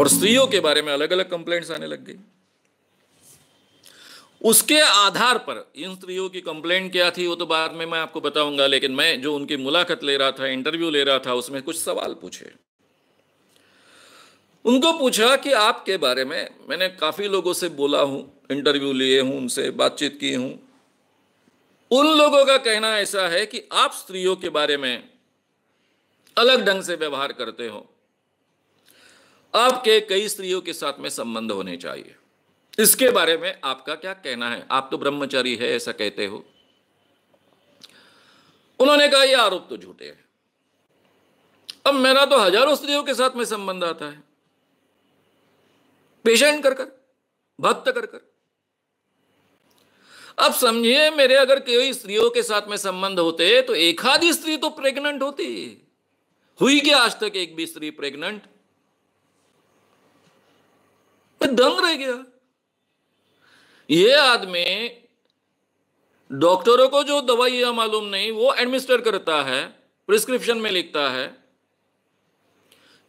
और स्त्रियों के बारे में अलग अलग कंप्लेंट्स आने लग गई। उसके आधार पर इन स्त्रियों की कंप्लेंट क्या थी वो तो बाद में मैं आपको बताऊँगा, लेकिन मैं जो उनकी मुलाकात ले रहा था इंटरव्यू ले रहा था, उसमें कुछ सवाल पूछे। उनको पूछा कि आपके बारे में मैंने काफ़ी लोगों से बोला हूँ इंटरव्यू लिए हूँ, उनसे बातचीत की हूँ। उन लोगों का कहना ऐसा है कि आप स्त्रियों के बारे में अलग ढंग से व्यवहार करते हो। आपके कई स्त्रियों के साथ में संबंध होने चाहिए। इसके बारे में आपका क्या कहना है? आप तो ब्रह्मचारी है, ऐसा कहते हो। उन्होंने कहा यह आरोप तो झूठे हैं। अब मेरा तो हज़ारों स्त्रियों के साथ में संबंध आता है। पेशेंट कर कर, भक्त कर कर। अब समझिए, मेरे अगर कोई स्त्रियों के साथ में संबंध होते तो एक आधी स्त्री तो प्रेग्नेंट होती। हुई क्या आज तक एक भी स्त्री प्रेग्नेंट? दंग रह गया। ये आदमी डॉक्टरों को जो दवाइयाँ मालूम नहीं, वो एडमिनिस्टर करता है प्रिस्क्रिप्शन में लिखता है।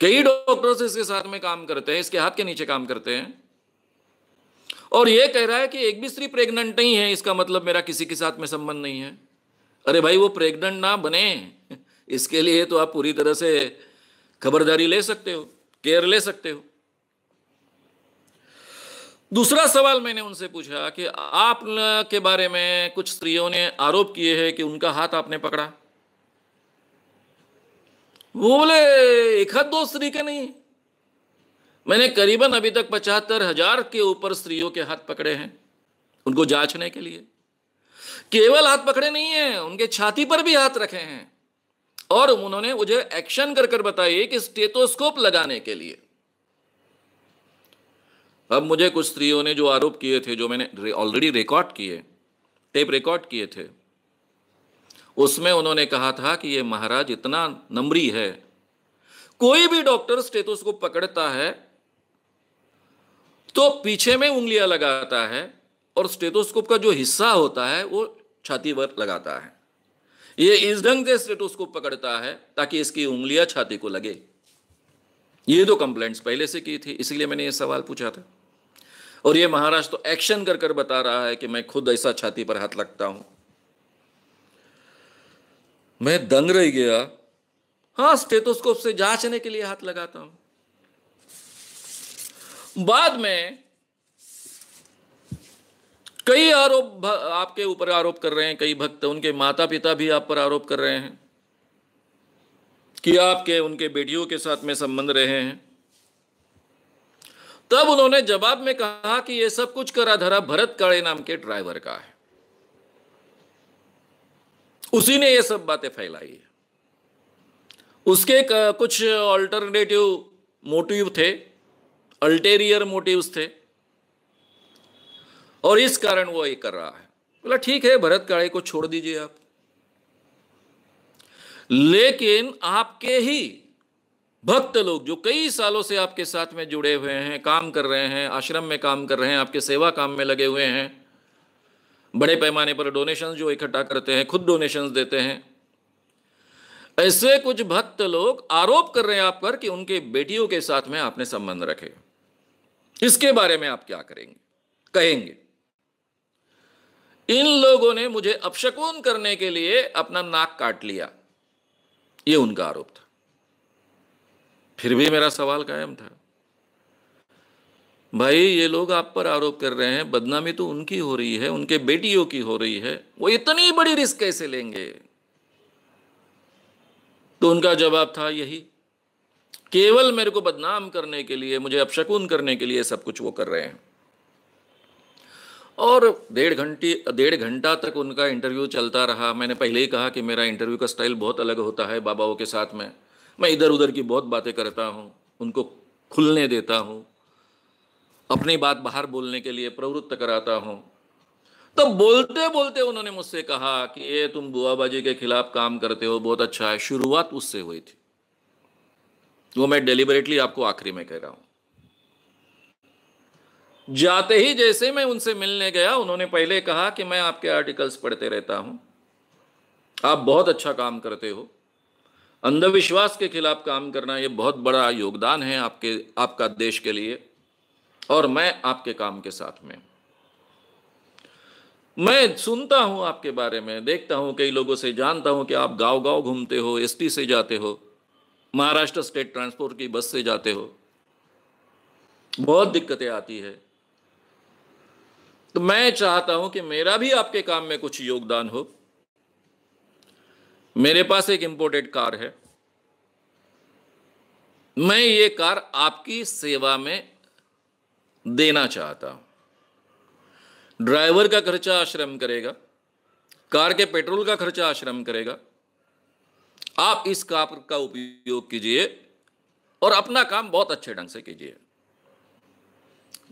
कई डॉक्टर्स इसके साथ में काम करते हैं, इसके हाथ के नीचे काम करते हैं। और ये कह रहा है कि एक भी स्त्री प्रेग्नेंट नहीं है, इसका मतलब मेरा किसी के साथ में संबंध नहीं है। अरे भाई, वो प्रेग्नेंट ना बने, इसके लिए तो आप पूरी तरह से खबरदारी ले सकते हो केयर ले सकते हो। दूसरा सवाल मैंने उनसे पूछा कि आप के बारे में कुछ स्त्रियों ने आरोप किए हैं कि उनका हाथ आपने पकड़ा? वो बोले, एक हाथ दो स्त्री के नहीं। मैंने करीबन अभी तक पचहत्तर हज़ार के ऊपर स्त्रियों के हाथ पकड़े हैं, उनको जांचने के लिए। केवल हाथ पकड़े नहीं है, उनके छाती पर भी हाथ रखे हैं। और उन्होंने मुझे एक्शन कर कर बताइए कि स्टेटोस्कोप लगाने के लिए। अब मुझे कुछ स्त्रियों ने जो आरोप किए थे, जो मैंने ऑलरेडी रिकॉर्ड किए टेप रिकॉर्ड किए थे, उसमें उन्होंने कहा था कि ये महाराज इतना नम्री है। कोई भी डॉक्टर स्टेटोस्कोप पकड़ता है तो पीछे में उंगलियाँ लगाता है और स्टेटोस्कोप का जो हिस्सा होता है, वो छाती पर लगाता है। ये इस ढंग से स्टेटोस्कोप पकड़ता है ताकि इसकी उंगलियाँ छाती को लगे। ये दो कंप्लेंट्स पहले से की थी, इसलिए मैंने ये सवाल पूछा था। और ये महाराज तो एक्शन कर कर बता रहा है कि मैं खुद ऐसा छाती पर हाथ लगता हूँ। मैं दंग रह गया। हाँ स्टेटोस्कोप से जांचने के लिए हाथ लगाता हूँ। बाद में कई आरोप आपके ऊपर आरोप कर रहे हैं, कई भक्त, उनके माता पिता भी आप पर आरोप कर रहे हैं कि आपके, उनके बेटियों के साथ में संबंध रहे हैं। तब उन्होंने जवाब में कहा कि यह सब कुछ करा धरा भरत काले नाम के ड्राइवर का है। उसी ने यह सब बातें फैलाई। है उसके कुछ ऑल्टरनेटिव मोटिव थे अल्टेरियर मोटिव्स थे। और इस कारण वो ये कर रहा है। बोला, ठीक है, भरत काले को छोड़ दीजिए आप। लेकिन आपके ही भक्त लोग जो कई सालों से आपके साथ में जुड़े हुए हैं, काम कर रहे हैं, आश्रम में काम कर रहे हैं, आपके सेवा काम में लगे हुए हैं, बड़े पैमाने पर डोनेशंस जो इकट्ठा करते हैं, खुद डोनेशंस देते हैं। ऐसे कुछ भक्त लोग आरोप कर रहे हैं आप पर कि उनके बेटियों के साथ में आपने संबंध रखे। इसके बारे में आप क्या करेंगे? कहेंगे, इन लोगों ने मुझे अपशकुन करने के लिए अपना नाक काट लिया। यह उनका आरोप था। फिर भी मेरा सवाल कायम था। भाई, ये लोग आप पर आरोप कर रहे हैं, बदनामी तो उनकी हो रही है, उनके बेटियों की हो रही है, वो इतनी बड़ी रिस्क कैसे लेंगे? तो उनका जवाब था यही, केवल मेरे को बदनाम करने के लिए, मुझे अपशकुन करने के लिए सब कुछ वो कर रहे हैं। और डेढ़ घंटी, डेढ़ घंटा तक उनका इंटरव्यू चलता रहा। मैंने पहले ही कहा कि मेरा इंटरव्यू का स्टाइल बहुत अलग होता है बाबाओं के साथ में। मैं इधर उधर की बहुत बातें करता हूँ, उनको खुलने देता हूँ, अपनी बात बाहर बोलने के लिए प्रवृत्त कराता हूँ। तो बोलते बोलते उन्होंने मुझसे कहा कि ये तुम बुआबाजी के खिलाफ काम करते हो, बहुत अच्छा है। शुरुआत उससे हुई थी। वो मैं डेलिबरेटली आपको आखिरी में कह रहा हूँ। जाते ही जैसे मैं उनसे मिलने गया, उन्होंने पहले कहा कि, मैं आपके आर्टिकल्स पढ़ते रहता हूँ। आप बहुत अच्छा काम करते हो। अंधविश्वास के खिलाफ काम करना ये बहुत बड़ा योगदान है आपके, आपका देश के लिए और मैं आपके काम के साथ में। मैं सुनता हूँ आपके बारे में, देखता हूँ, कई लोगों से जानता हूँ कि आप गाँव गाँव घूमते हो, एसटी से जाते हो, महाराष्ट्र स्टेट ट्रांसपोर्ट की बस से जाते हो। बहुत दिक्कतें आती है। तो मैं चाहता हूँ कि मेरा भी आपके काम में कुछ योगदान हो। मेरे पास एक इंपोर्टेड कार है। मैं ये कार आपकी सेवा में देना चाहता हूँ। ड्राइवर का खर्चा आश्रम करेगा, कार के पेट्रोल का खर्चा आश्रम करेगा। आप इस कार का उपयोग कीजिए और अपना काम बहुत अच्छे ढंग से कीजिए।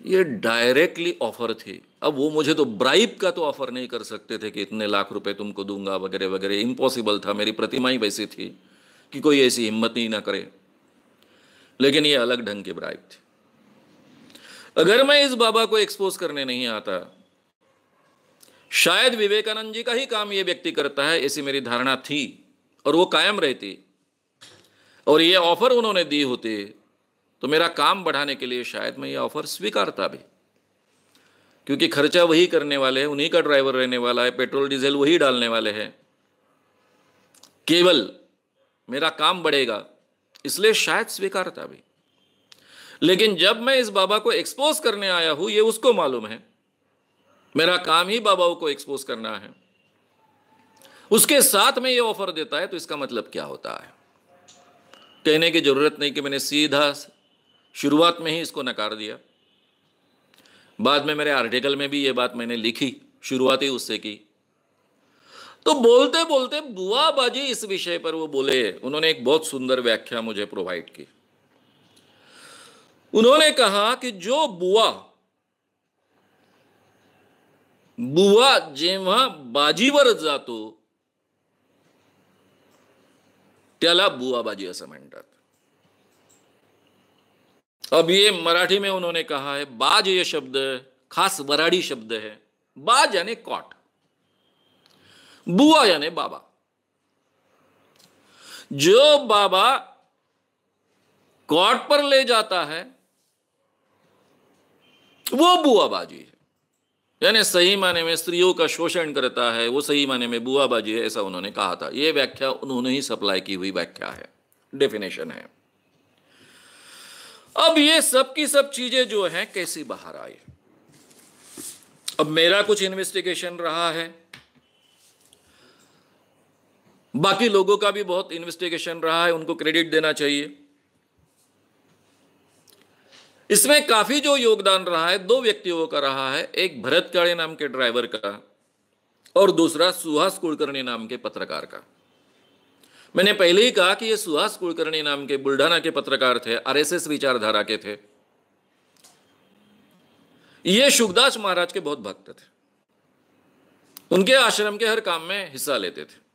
ये डायरेक्टली ऑफ़र थी। अब वो मुझे तो ब्राइब का तो ऑफ़र नहीं कर सकते थे कि इतने लाख रुपए तुमको दूँगा, वगैरह वगैरह। इम्पॉसिबल था, मेरी प्रतिमा ही वैसी थी कि कोई ऐसी हिम्मत ही ना करे। लेकिन ये अलग ढंग की ब्राइब थी। अगर मैं इस बाबा को एक्सपोज करने नहीं आता, शायद विवेकानंद जी का ही काम ये व्यक्ति करता है, ऐसी मेरी धारणा थी और वो कायम रहती। और ये ऑफ़र उन्होंने दी होती तो मेरा काम बढ़ाने के लिए शायद मैं ये ऑफ़र स्वीकारता भी। क्योंकि खर्चा वही करने वाले हैं उन्हीं का ड्राइवर रहने वाला है, पेट्रोल, डीजल वही डालने वाले हैं। केवल मेरा काम बढ़ेगा, इसलिए शायद स्वीकारता भी। लेकिन जब मैं इस बाबा को एक्सपोज करने आया हूँ, ये उसको मालूम है। मेरा काम ही बाबाओं को एक्सपोज करना है। उसके साथ में ये ऑफ़र देता है तो इसका मतलब क्या होता है? कहने की ज़रूरत नहीं कि मैंने सीधा शुरुआत में ही इसको नकार दिया। बाद में मेरे आर्टिकल में भी ये बात मैंने लिखी, शुरुआत ही उससे की। तो बोलते बोलते बुआ बाजी इस विषय पर वो बोले, उन्होंने एक बहुत सुंदर व्याख्या मुझे प्रोवाइड की। उन्होंने कहा कि जो बुआ बुआ जेव्हा बाजीवर जातो, त्याला बुआबाजी असं म्हणतात। अब ये मराठी में उन्होंने कहा है, बाज ये शब्द, खास वराड़ी शब्द है। बाज यानी कॉट। बुआ यानी बाबा। जो बाबा कॉट पर ले जाता है, वो बुआबाजी है। यानी सही माने में स्त्रियों का शोषण करता है, वो सही माने में बुआबाजी है, ऐसा उन्होंने कहा था। ये व्याख्या उन्होंने ही सप्लाई की हुई व्याख्या है। डेफिनेशन है। अब ये सब की सब चीज़ें जो हैं, कैसी बाहर आई? अब मेरा कुछ इन्वेस्टिगेशन रहा है। बाकी लोगों का भी बहुत इन्वेस्टिगेशन रहा है, उनको क्रेडिट देना चाहिए। इसमें काफ़ी जो योगदान रहा है, दो व्यक्तियों का रहा है, एक भरत काड़े नाम के ड्राइवर का और दूसरा सुहास कुलकर्णी नाम के पत्रकार का। मैंने पहले ही कहा कि ये सुहास कुलकर्णी नाम के बुल्ढाना के पत्रकार थे, आरएसएस विचारधारा के थे। ये शुभदास महाराज के बहुत भक्त थे। उनके आश्रम के हर काम में हिस्सा लेते थे।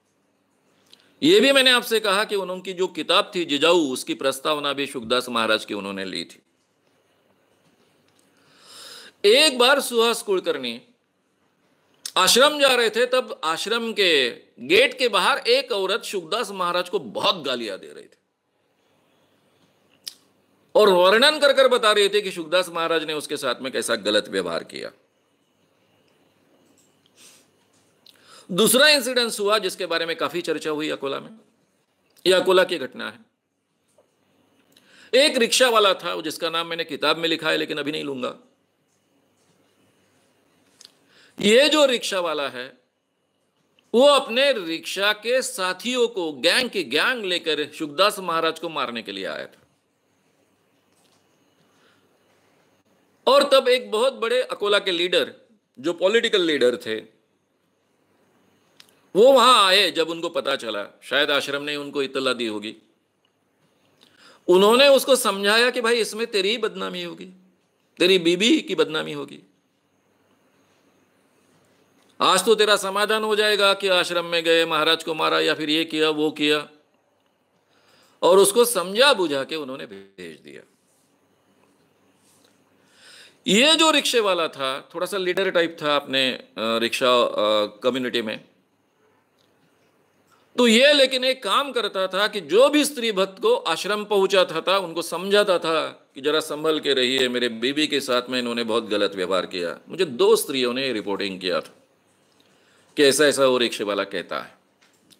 ये भी मैंने आपसे कहा कि उनकी जो किताब थी, जिजाऊ, उसकी प्रस्तावना भी सुखदास महाराज की उन्होंने ली थी। एक बार सुहास कुलकर्णी आश्रम जा रहे थे, तब आश्रम के गेट के बाहर एक औरत सुखदास महाराज को बहुत गालियाँ दे रही थी। और वर्णन कर कर बता रहे थे कि सुखदास महाराज ने उसके साथ में कैसा गलत व्यवहार किया। दूसरा इंसिडेंस हुआ जिसके बारे में काफ़ी चर्चा हुई अकोला में। यह अकोला की घटना है। एक रिक्शा वाला था, जिसका नाम मैंने किताब में लिखा है, लेकिन अभी नहीं लूँगा। ये जो रिक्शा वाला है, वो अपने रिक्शा के साथियों को, गैंग की गैंग लेकर सुखदास महाराज को मारने के लिए आया था। और तब एक बहुत बड़े अकोला के लीडर, जो पॉलिटिकल लीडर थे, वो वहाँ आए जब उनको पता चला, शायद आश्रम ने उनको इतला दी होगी। उन्होंने उसको समझाया कि भाई इसमें तेरी बदनामी होगी, तेरी बीबी की बदनामी होगी। आज तो तेरा समाधान हो जाएगा कि आश्रम में गए, महाराज को मारा या फिर ये किया, वो किया। और उसको समझा बुझा के उन्होंने भेज दिया। ये जो रिक्शे वाला था, थोड़ा सा लीडर टाइप था अपने रिक्शा कम्युनिटी में। तो ये लेकिन एक काम करता था कि जो भी स्त्री भक्त को आश्रम पहुंचाता था था उनको समझाता था कि जरा संभल के रहिए, मेरे बीबी के साथ में इन्होंने बहुत गलत व्यवहार किया। मुझे दो स्त्रियों ने रिपोर्टिंग किया था। कि ऐसा ऐसा वो रिक्शे वाला कहता है?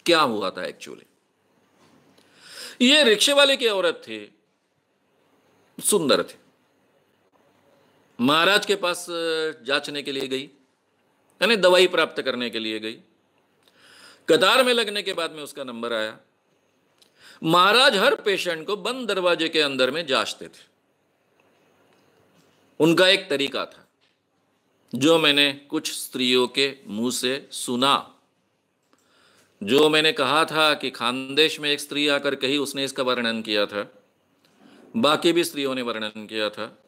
क्या हुआ था एक्चुअली ये रिक्शे वाले की औरत थी, सुंदर थे। महाराज के पास जांचने के लिए गई, यानी दवाई प्राप्त करने के लिए गई। कतार में लगने के बाद में उसका नंबर आया। महाराज हर पेशेंट को बंद दरवाजे के अंदर में जांचते थे। उनका एक तरीका था। जो मैंने कुछ स्त्रियों के मुँह से सुना, जो मैंने कहा था कि खानदेश में एक स्त्री आकर कही उसने इसका वर्णन किया था, बाकी भी स्त्रियों ने वर्णन किया था।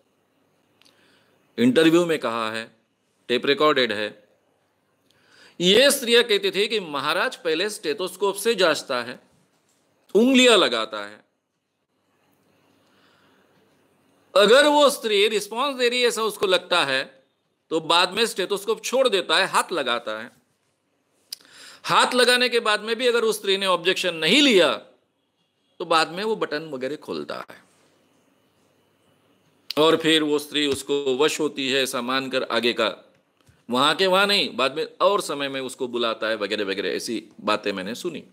इंटरव्यू में कहा है, टेप रिकॉर्डेड है। ये स्त्रियाँ कहती थी कि महाराज पहले स्टेथोस्कोप से जांचता है, उंगलियाँ लगाता है। अगर वो स्त्री रिस्पॉन्स दे रही है ऐसा उसको लगता है तो बाद में स्टेथोस्कोप छोड़ देता है, हाथ लगाता है। हाथ लगाने के बाद में भी अगर उस स्त्री ने ऑब्जेक्शन नहीं लिया तो बाद में वो बटन वगैरह खोलता है। और फिर वो स्त्री उसको वश होती है, ऐसा मानकर आगे का, वहाँ के वहाँ नहीं, बाद में और समय में उसको बुलाता है, वगैरह वगैरह, ऐसी बातें मैंने सुनी।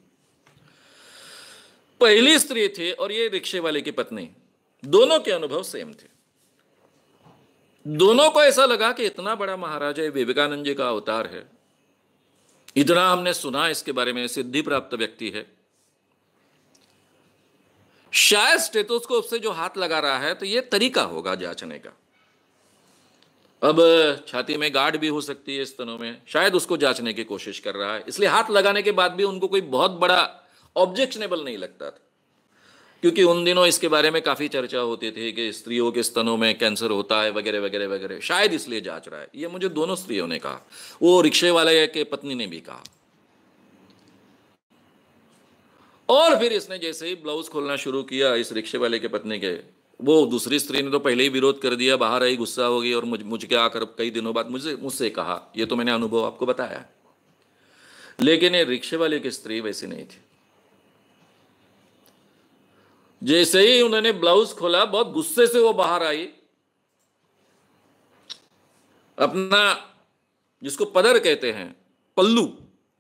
पहली स्त्री थी और ये रिक्शे वाले की पत्नी, दोनों के अनुभव सेम थे। दोनों को ऐसा लगा कि इतना बड़ा महाराजा विवेकानंद जी का अवतार है। इतना हमने सुना, इसके बारे में सिद्धि प्राप्त व्यक्ति है। शायद स्टेथोस्कोप से जो हाथ लगा रहा है तो यह तरीका होगा जांचने का। अब छाती में गाढ़ भी हो सकती है स्तनों में, शायद उसको जांचने की कोशिश कर रहा है। इसलिए हाथ लगाने के बाद भी उनको कोई बहुत बड़ा ऑब्जेक्शनेबल नहीं लगता था। क्योंकि उन दिनों इसके बारे में काफ़ी चर्चा होती थी कि स्त्रियों के स्तनों में कैंसर होता है, वगैरह वगैरह वगैरह। शायद इसलिए जाँच रहा है। ये मुझे दोनों स्त्रियों ने कहा। वो रिक्शे वाले के पत्नी ने भी कहा। और फिर इसने जैसे ही ब्लाउज खोलना शुरू किया इस रिक्शे वाले के पत्नी के, वो दूसरी स्त्री ने तो पहले ही विरोध कर दिया, बाहर आई, गुस्सा हो गई और मुझ, मुझके आकर कई दिनों बाद मुझे मुझसे कहा, ये तो मैंने अनुभव आपको बताया लेकिन ये रिक्शे वाले की स्त्री वैसी नहीं थी। जैसे ही उन्होंने ब्लाउज खोला, बहुत गुस्से से वो बाहर आई। अपना जिसको पदर कहते हैं, पल्लू,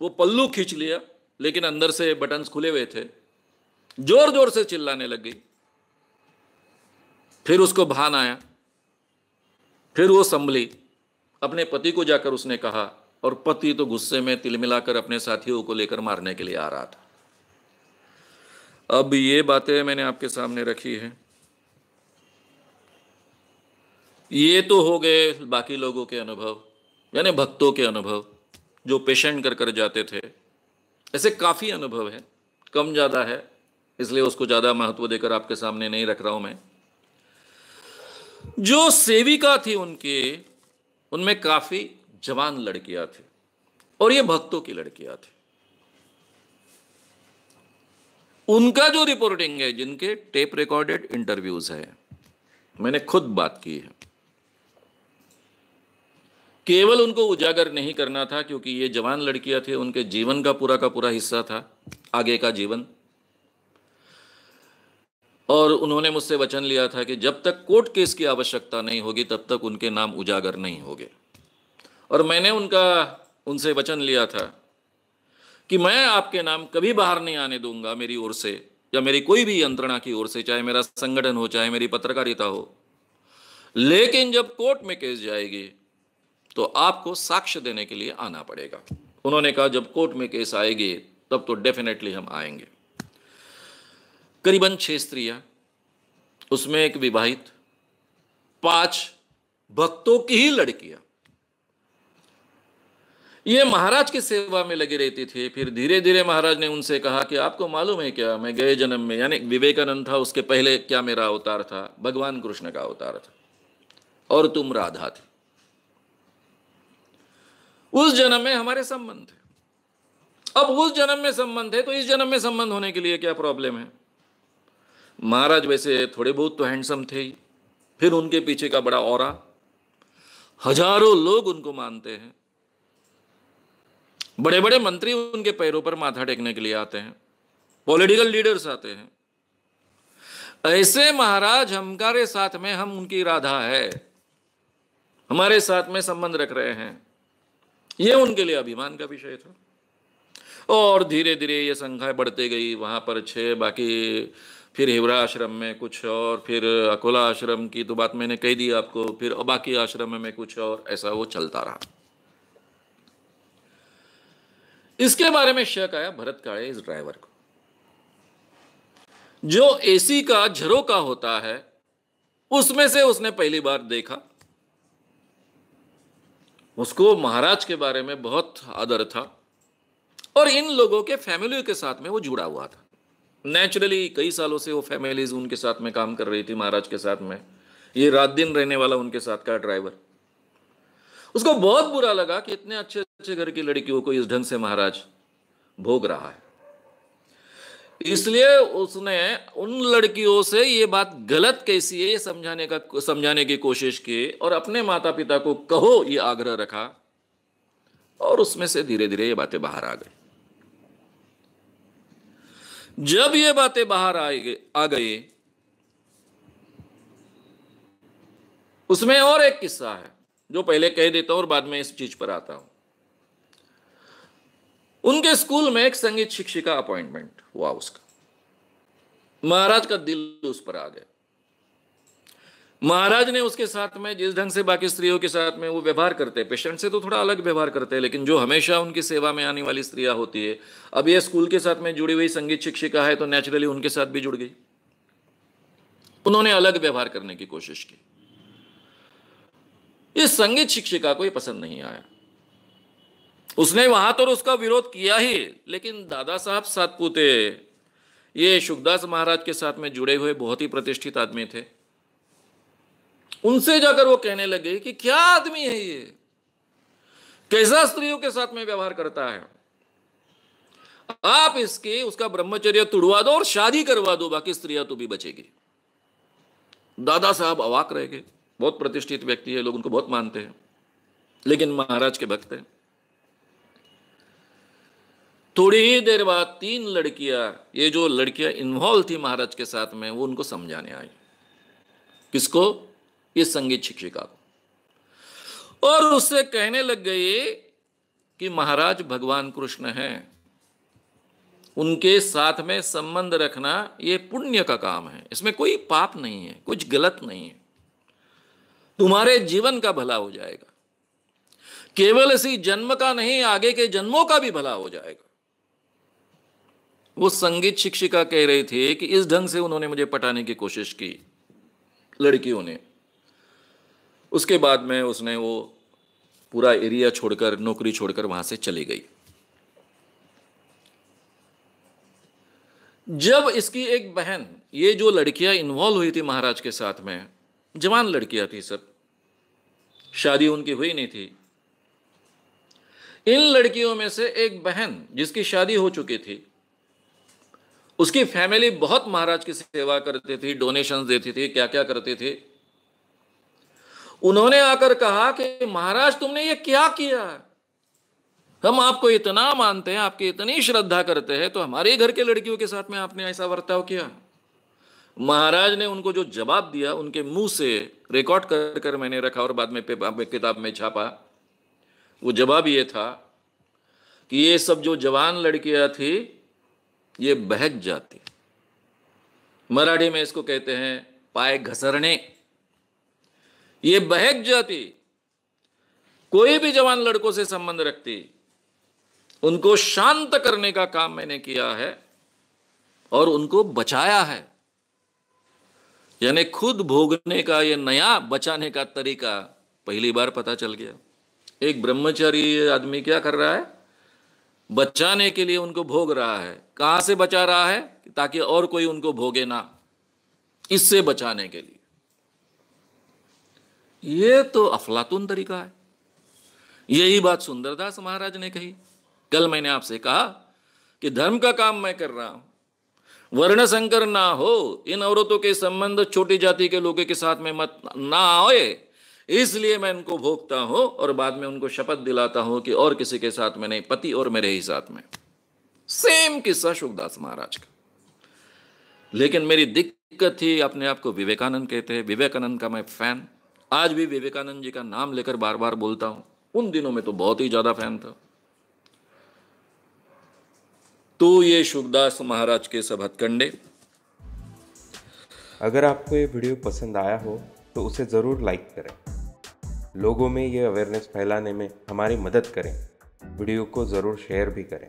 वो पल्लू खींच लिया, लेकिन अंदर से बटन्स खुले हुए थे। ज़ोर ज़ोर से चिल्लाने लग। गई फिर उसको भान आया। फिर वो संभली। अपने पति को जाकर उसने कहा, और पति तो गुस्से में तिल मिलाकर अपने साथियों को लेकर मारने के लिए आ रहा था। अब ये बातें मैंने आपके सामने रखी है। ये तो हो गए बाकी लोगों के अनुभव, यानी भक्तों के अनुभव, जो पेशेंट कर कर जाते थे। ऐसे काफ़ी अनुभव है, कम ज़्यादा है, इसलिए उसको ज़्यादा महत्व देकर आपके सामने नहीं रख रहा हूँ मैं। जो सेविका थी उनके, उनमें काफ़ी जवान लड़कियाँ थी, और ये भक्तों की लड़कियाँ थी। उनका जो रिपोर्टिंग है, जिनके टेप रिकॉर्डेड इंटरव्यूज़ है, मैंने खुद बात की है। केवल उनको उजागर नहीं करना था, क्योंकि ये जवान लड़कियाँ थे, उनके जीवन का पूरा का पूरा हिस्सा था, आगे का जीवन। और उन्होंने मुझसे वचन लिया था कि जब तक कोर्ट केस की आवश्यकता नहीं होगी, तब तक उनके नाम उजागर नहीं होंगे। और मैंने उनका, उनसे वचन लिया था कि मैं आपके नाम कभी बाहर नहीं आने दूँगा मेरी ओर से, या मेरी कोई भी यंत्रणा की ओर से, चाहे मेरा संगठन हो, चाहे मेरी पत्रकारिता हो। लेकिन जब कोर्ट में केस जाएगी तो आपको साक्ष्य देने के लिए आना पड़ेगा। उन्होंने कहा, जब कोर्ट में केस आएगी, तब तो डेफिनेटली हम आएँगे। करीबन छह स्त्रियाँ, उसमें एक विवाहित, पाँच भक्तों की ही लड़कियाँ। ये महाराज की सेवा में लगी रहती थी। फिर धीरे धीरे महाराज ने उनसे कहा कि आपको मालूम है क्या, मैं गए जन्म में, यानी विवेकानंद था, उसके पहले क्या मेरा अवतार था? भगवान कृष्ण का अवतार था। और तुम राधा थे। उस जन्म में हमारे संबंध थे अब उस जन्म में संबंध है तो इस जन्म में संबंध होने के लिए क्या प्रॉब्लम है? महाराज वैसे थोड़े बहुत तो हैंडसम थे ही। फिर उनके पीछे का बड़ा और। हज़ारों लोग उनको मानते हैं। बड़े बड़े मंत्री उनके पैरों पर माथा टेकने के लिए आते हैं। पॉलिटिकल लीडर्स आते हैं। ऐसे महाराज हमारे साथ में हम उनकी राधा है। हमारे साथ में संबंध रख रहे हैं। यह उनके लिए अभिमान का विषय था। और धीरे धीरे ये संख्या बढ़ते गई। वहाँ पर छह, बाकी फिर हिवरा आश्रम में कुछ और, फिर अकोला आश्रम की तो बात मैंने कह दी आपको, फिर बाकी आश्रम में कुछ और, ऐसा वो चलता रहा। इसके बारे में शक आया भरत काले इस ड्राइवर को। जो एसी का झरोका होता है, उसमें से उसने पहली बार देखा। उसको महाराज के बारे में बहुत आदर था और इन लोगों के फैमिली के साथ में वो जुड़ा हुआ था। नेचुरली कई सालों से वो फैमिलीज़ उनके साथ में काम कर रही थी महाराज के साथ में। ये रात दिन रहने वाला उनके साथ का ड्राइवर। उसको बहुत बुरा लगा कि इतने अच्छे अच्छे घर की लड़कियों को इस ढंग से महाराज भोग रहा है। इसलिए उसने उन लड़कियों से ये बात गलत कैसी है, ये समझाने का, समझाने की कोशिश की और अपने माता पिता को कहो ये आग्रह रखा और उसमें से धीरे धीरे ये बातें बाहर आ गई। जब ये बातें बाहर आ गई, उसमें और एक किस्सा है। जो पहले कह देता हूँ और बाद में इस चीज़ पर आता हूँ। उनके स्कूल में एक संगीत शिक्षिका अपॉइंटमेंट हुआ उसका। महाराज का दिल उस पर आ गया। महाराज ने उसके साथ में, जिस ढंग से बाकी स्त्रियों के साथ में वो व्यवहार करते हैं, पेशेंट से तो थोड़ा अलग व्यवहार करते हैं, लेकिन जो हमेशा उनकी सेवा में आने वाली स्त्रियाँ होती है, अब ये स्कूल के साथ में जुड़ी हुई संगीत शिक्षिका है तो नेचुरली उनके साथ भी जुड़ गई। उन्होंने अलग व्यवहार करने की कोशिश की। इस संगीत शिक्षिका को ये पसंद नहीं आया। उसने वहाँ तो उसका विरोध किया ही, लेकिन दादा साहब सातपुते, ये सुखदास महाराज के साथ में जुड़े हुए बहुत ही प्रतिष्ठित आदमी थे। उनसे जाकर वो कहने लगे कि क्या आदमी है ये? कैसा स्त्रियों के साथ में व्यवहार करता है? आप इसके, उसका ब्रह्मचर्य तुड़वा दो और शादी करवा दो, बाकी स्त्रियाँ तो भी बचेगी। दादा साहब अवाक रह गए। बहुत प्रतिष्ठित व्यक्ति है, लोग उनको बहुत मानते हैं, लेकिन महाराज के भक्त हैं। थोड़ी ही देर बाद तीन लड़कियाँ, ये जो लड़कियाँ इन्वॉल्व थी महाराज के साथ में, वो उनको समझाने आई। किसको? इस संगीत शिक्षिका को। और उससे कहने लग गई कि महाराज भगवान कृष्ण हैं। उनके साथ में संबंध रखना ये पुण्य का काम है। इसमें कोई पाप नहीं है, कुछ गलत नहीं है। तुम्हारे जीवन का भला हो जाएगा। केवल इसी जन्म का नहीं, आगे के जन्मों का भी भला हो जाएगा। वो संगीत शिक्षिका कह रही थी कि इस ढंग से उन्होंने मुझे पटाने की कोशिश की, लड़कियों ने। उसके बाद में उसने वो पूरा एरिया छोड़कर, नौकरी छोड़कर वहाँ से चली गई। जब इसकी एक बहन, ये जो लड़कियाँ इन्वॉल्व हुई थी महाराज के साथ में, जवान लड़कियाँ थी सब शादी उनकी हुई नहीं थी। इन लड़कियों में से एक बहन जिसकी शादी हो चुकी थी, उसकी फैमिली बहुत महाराज की सेवा करती थी डोनेशन देती थी क्या क्या करती थी। उन्होंने आकर कहा कि महाराज, तुमने ये क्या किया? हम आपको इतना मानते हैं, आपकी इतनी श्रद्धा करते हैं तो हमारे घर के लड़कियों के साथ में आपने ऐसा बर्ताव किया। महाराज ने उनको जो जवाब दिया, उनके मुँह से रिकॉर्ड कर कर मैंने रखा और बाद में किताब में छापा, वो जवाब ये था कि ये सब जो जवान लड़कियाँ थी, ये बहक जाती। मराठी में इसको कहते हैं, पाए घसरने। ये बहक जाती। कोई भी जवान लड़कों से संबंध रखती। उनको शांत करने का काम मैंने किया है और उनको बचाया है। यानी खुद भोगने का ये नया बचाने का तरीका पहली बार पता चल गया। एक ब्रह्मचारी आदमी क्या कर रहा है? बचाने के लिए उनको भोग रहा है। कहाँ से बचा रहा है? ताकि और कोई उनको भोगे ना। इससे बचाने के लिए। ये तो अफलातून तरीका है। यही बात सुंदरदास महाराज ने कही। कल मैंने आपसे कहा कि धर्म का काम मैं कर रहा हूँ। वर्ण संकर ना हो, इन औरतों के संबंध छोटी जाति के लोगों के साथ में मत ना आए। इसलिए मैं इनको भोगता हूँ और बाद में उनको शपथ दिलाता हूँ कि और किसी के साथ में नहीं, पति और मेरे ही साथ में। सेम किस्सा शुभदास महाराज का। लेकिन मेरी दिक्कत थी, अपने आप को विवेकानंद कहते हैं। विवेकानंद का मैं फ़ैन। आज भी विवेकानंद जी का नाम लेकर बार बार बोलता हूँ। उन दिनों में तो बहुत ही ज़्यादा फ़ैन था। तो ये शुभदास महाराज के सब हथकंडे अगर आपको ये वीडियो पसंद आया हो तो उसे ज़रूर लाइक करें। लोगों में ये अवेयरनेस फैलाने में हमारी मदद करें। वीडियो को ज़रूर शेयर भी करें।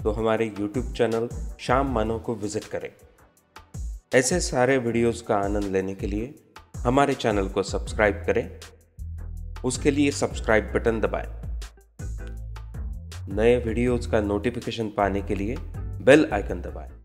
तो हमारे यूट्यूब चैनल शाम मानो को विज़िट करें। ऐसे सारे वीडियोस का आनंद लेने के लिए हमारे चैनल को सब्सक्राइब करें। उसके लिए सब्सक्राइब बटन दबाएँ। नए वीडियोज़ का नोटिफिकेशन पाने के लिए बेल आइकन दबाएँ।